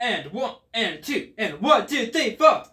and one and two and one two three four.